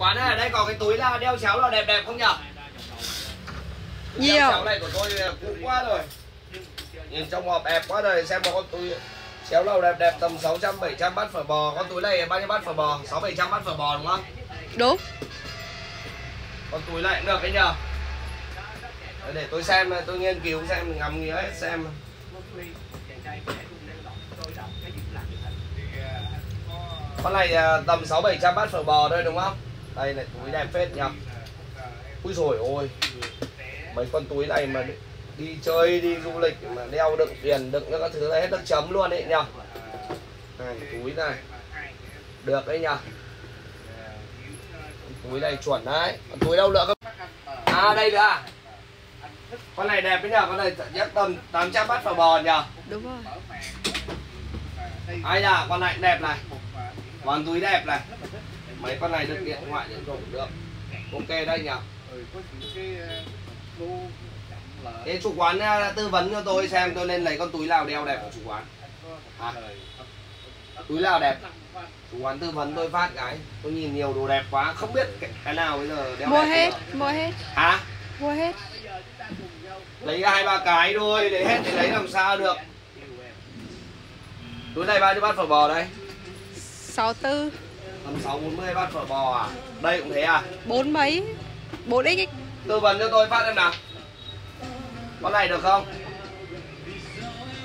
Quán này ở đây có cái túi là đeo chéo là đẹp đẹp không nhở? Nhiều. Đeo chéo này của tôi cũ quá rồi. Nhìn trong hộp đẹp quá rồi, xem một con túi chéo lầu đẹp đẹp tầm 600 700 bát phở bò. Con túi này bao nhiêu bát phở bò? 6 700 bát phở bò đúng không? Đúng Con túi này cũng được đấy nhờ. Để tôi xem, tôi nghiên cứu xem, ngắm nghĩa hết xem. Con này à, tầm 6 700 bát phở bò thôi đúng không? Đây này túi đẹp phết nhờ. Úi rồi ôi. Mấy con túi này mà đi, chơi, đi du lịch mà đeo đựng tiền, đựng các thứ này hết nước chấm luôn đấy nhờ Này túi này. Được đấy Con Túi này chuẩn đấy. Con túi đâu nữa cơ? À đây nữa à. Con này đẹp đấy nhờ, con này chắc tầm 800 bát phở bò nhờ Đúng rồi. Ai da, con này đẹp này. Con túi đẹp này Mấy con này được điện thoại điện dụng được. Ok đây nhờ Thế chủ quán à, tư vấn cho tôi xem tôi nên lấy con túi nào đeo đẹp của chủ quán. À, Túi nào đẹp. Chủ quán tư vấn tôi phát cái. Tôi nhìn nhiều đồ đẹp quá Không biết cái, nào bây giờ đeo Mua đẹp hết, mua hết. Hả? Mua hết. Lấy hai ba cái thôi Lấy hết thì lấy làm sao được. Túi này bao nhiêu bát phở bò đây? 64 Tầm 6 40 bát phở bò à? Đây cũng thế à? bốn mấy 4x Tư vấn cho tôi phát em nào Con này được không?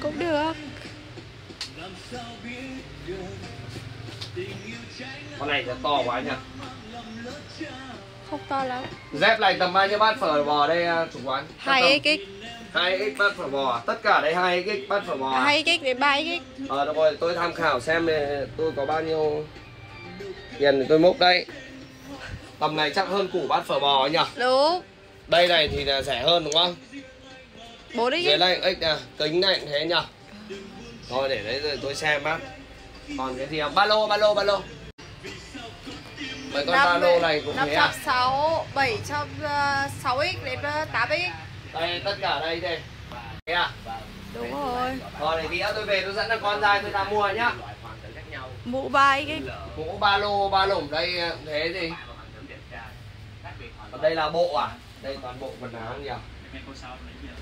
cũng được Con này sẽ to quá nhỉ Không to lắm Dép này tầm bao nhiêu bát phở bò đây à, chủ quán? 2x 2x bát phở bò à? Tất cả đây 2x bát phở bò à? 2x đến 3x Ờ được rồi tôi tham khảo xem ờ, tôi có bao nhiêu tiền thì tôi múc đây Tầm này chắc hơn củ bát phở bò nhỉ? Đúng. Đây này thì là rẻ hơn đúng không? 4x Dưới này x nè, kính này thế nhỉ? Thôi để đấy rồi tôi xem bác. Còn cái gì không? Ba lô, ba lô, ba lô. Mấy con ba lô này cũng thế à? 506 706x đến 8x Đây tất cả đây đây. Thế à? Đúng rồi. Rồi để tí nữa tôi về tôi dẫn thằng con ra tôi ra mua nhá Mũ 3x Mũ ba lô, ba lủng đây cũng thế gì? Còn đây là bộ à? Đây toàn bộ quần áo nhỉ?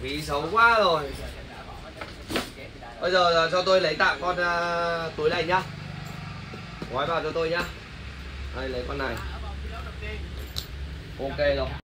Ví xấu quá rồi. Bây giờ ờ, cho tôi lấy tạm con ờ, túi này nhá. Gói vào cho tôi nhá. Đây lấy con này. Ok rồi.